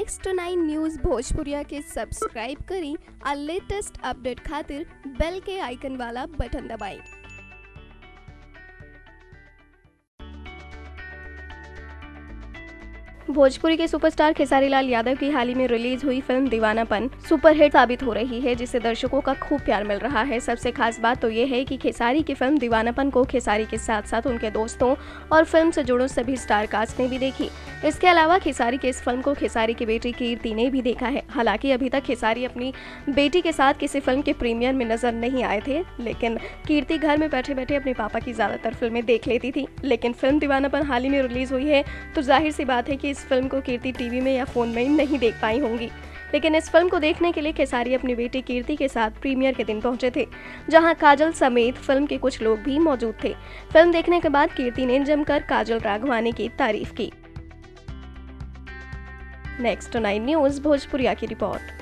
Next nine news भोजपुरिया के subscribe करी और लेटेस्ट अपडेट खातिर बेल के आइकन वाला बटन दबाएँ। भोजपुरी के सुपरस्टार खेसारी लाल यादव की हाल ही में रिलीज़ हुई फ़िल्म दीवानापन सुपरहिट साबित हो रही है जिसे दर्शकों का खूब प्यार मिल रहा है। सबसे खास बात तो ये है कि खेसारी की फ़िल्म दीवानापन को खेसारी के साथ साथ उनके दोस्तों और फ़िल्म से जुड़े सभी स्टार कास्ट ने भी देखी। इसके अलावा खेसारी के इस फ़िल्म को खेसारी की बेटी कीर्ति ने भी देखा है। हालाँकि अभी तक खेसारी अपनी बेटी के साथ किसी फ़िल्म के प्रीमियर में नज़र नहीं आए थे, लेकिन कीर्ति घर में बैठे बैठे अपने पापा की ज़्यादातर फ़िल्में देख लेती थी। लेकिन फ़िल्म दीवानापन हाल ही में रिलीज़ हुई है तो ज़ाहिर सी बात है कि इस फ़िल्म को कीर्ति टीवी में या फ़ोन में नहीं देख पाई होंगी। लेकिन इस फ़िल्म को देखने के लिए खेसारी अपनी बेटी कीर्ति के साथ प्रीमियर के दिन पहुँचे थे, जहाँ काजल समेत फ़िल्म के कुछ लोग भी मौजूद थे। फ़िल्म देखने के बाद कीर्ति ने जमकर काजल राघवानी की तारीफ़ की। नेक्स्ट नाइन न्यूज़ भोजपुरिया की रिपोर्ट